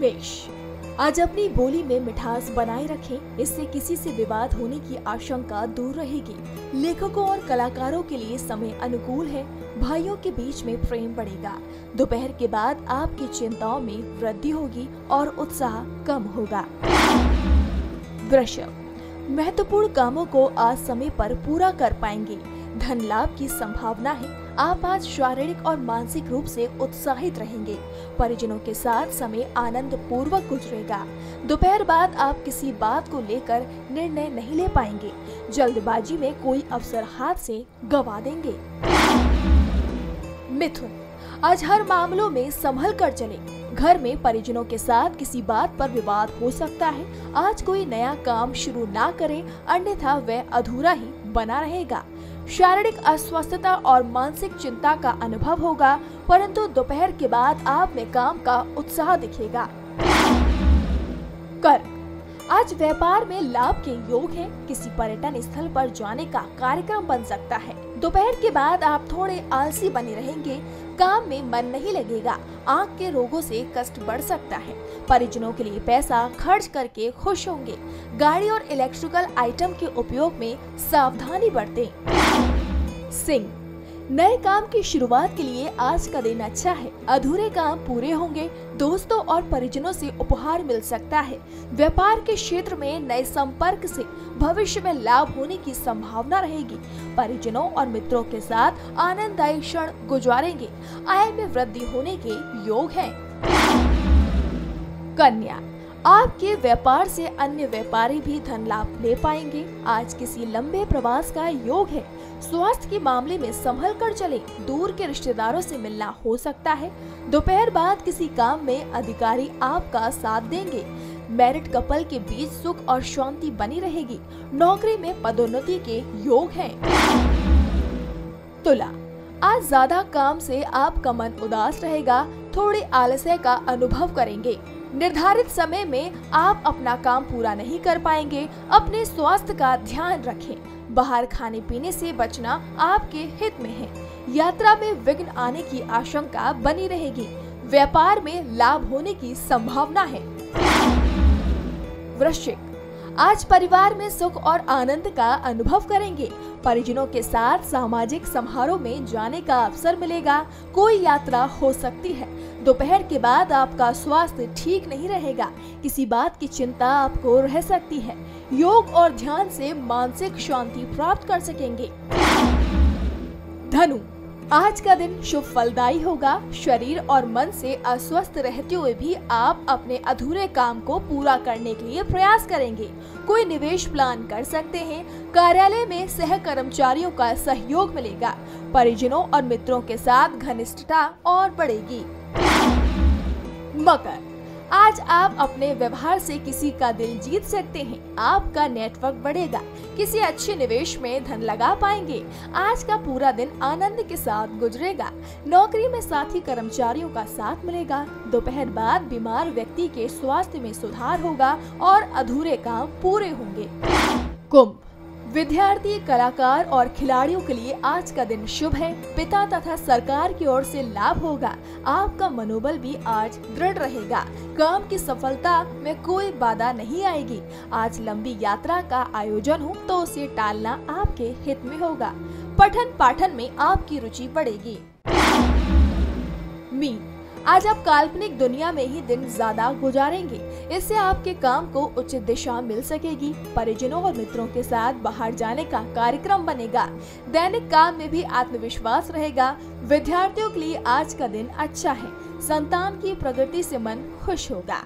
मेष आज अपनी बोली में मिठास बनाए रखें, इससे किसी से विवाद होने की आशंका दूर रहेगी। लेखकों और कलाकारों के लिए समय अनुकूल है, भाइयों के बीच में प्रेम बढ़ेगा। दोपहर के बाद आपकी चिंताओं में वृद्धि होगी और उत्साह कम होगा। वृषभ, महत्वपूर्ण कामों को आज समय पर पूरा कर पाएँगे। धन लाभ की संभावना है आप आज शारीरिक और मानसिक रूप से उत्साहित रहेंगे। परिजनों के साथ समय आनंद पूर्वक गुजरेगा। दोपहर बाद आप किसी बात को लेकर निर्णय नहीं ले पाएँगे। जल्दबाजी में कोई अवसर हाथ से गवा देंगे। मिथुन, आज हर मामलों में संभल कर चले। घर में परिजनों के साथ किसी बात पर विवाद हो सकता है। आज कोई नया काम शुरू ना करें, अन्यथा वह अधूरा ही बना रहेगा। शारीरिक अस्वस्थता और मानसिक चिंता का अनुभव होगा, परंतु दोपहर के बाद आप में काम का उत्साह दिखेगा। कर आज व्यापार में लाभ के योग है। किसी पर्यटन स्थल पर जाने का कार्यक्रम बन सकता है। दोपहर के बाद आप थोड़े आलसी बने रहेंगे, काम में मन नहीं लगेगा, आँख के रोगों से कष्ट बढ़ सकता है। परिजनों के लिए पैसा खर्च करके खुश होंगे। गाड़ी और इलेक्ट्रिकल आइटम के उपयोग में सावधानी बरतें। सिंह नए काम की शुरुआत के लिए आज का दिन अच्छा है। अधूरे काम पूरे होंगे। दोस्तों और परिजनों से उपहार मिल सकता है। व्यापार के क्षेत्र में नए संपर्क से भविष्य में लाभ होने की संभावना रहेगी। परिजनों और मित्रों के साथ आनंददायी क्षण गुजारेंगे। आय में वृद्धि होने के योग है। कन्या आपके व्यापार से अन्य व्यापारी भी धन लाभ ले पाएँगे। आज किसी लंबे प्रवास का योग है। स्वास्थ्य के मामले में संभल कर चले। दूर के रिश्तेदारों से मिलना हो सकता है। दोपहर बाद किसी काम में अधिकारी आपका साथ देंगे। मैरिड कपल के बीच सुख और शांति बनी रहेगी। नौकरी में पदोन्नति के योग हैं। तुला, आज ज़्यादा काम से आपका मन उदास रहेगा। थोड़ी आलस्य का अनुभव करेंगे। निर्धारित समय में आप अपना काम पूरा नहीं कर पाएँगे। अपने स्वास्थ्य का ध्यान रखें। बाहर खाने पीने से बचना आपके हित में है। यात्रा में विघ्न आने की आशंका बनी रहेगी। व्यापार में लाभ होने की संभावना है। वृश्चिक, आज परिवार में सुख और आनंद का अनुभव करेंगे। परिजनों के साथ सामाजिक समारोह में जाने का अवसर मिलेगा। कोई यात्रा हो सकती है। दोपहर के बाद आपका स्वास्थ्य ठीक नहीं रहेगा। किसी बात की चिंता आपको रह सकती है। योग और ध्यान से मानसिक शांति प्राप्त कर सकेंगे। धनु, आज का दिन शुभ फलदायी होगा। शरीर और मन से अस्वस्थ रहते हुए भी आप अपने अधूरे काम को पूरा करने के लिए प्रयास करेंगे। कोई निवेश प्लान कर सकते हैं। कार्यालय में सह कर्मचारियों का सहयोग मिलेगा। परिजनों और मित्रों के साथ घनिष्ठता और बढ़ेगी। मकर आज आप अपने व्यवहार से किसी का दिल जीत सकते हैं। आपका नेटवर्क बढ़ेगा। किसी अच्छे निवेश में धन लगा पाएँगे। आज का पूरा दिन आनंद के साथ गुजरेगा। नौकरी में साथी कर्मचारियों का साथ मिलेगा। दोपहर बाद बीमार व्यक्ति के स्वास्थ्य में सुधार होगा और अधूरे काम पूरे होंगे। कुंभ। विद्यार्थी, कलाकार और खिलाड़ियों के लिए आज का दिन शुभ है। पिता तथा सरकार की ओर से लाभ होगा। आपका मनोबल भी आज दृढ़ रहेगा। काम की सफलता में कोई बाधा नहीं आएगी। आज लंबी यात्रा का आयोजन हो तो उसे टालना आपके हित में होगा। पठन पाठन में आपकी रुचि बढ़ेगी। मीन आज आप काल्पनिक दुनिया में ही दिन ज़्यादा गुजारेंगे। इससे आपके काम को उचित दिशा मिल सकेगी। परिजनों और मित्रों के साथ बाहर जाने का कार्यक्रम बनेगा। दैनिक काम में भी आत्मविश्वास रहेगा। विद्यार्थियों के लिए आज का दिन अच्छा है। संतान की प्रगति से मन खुश होगा।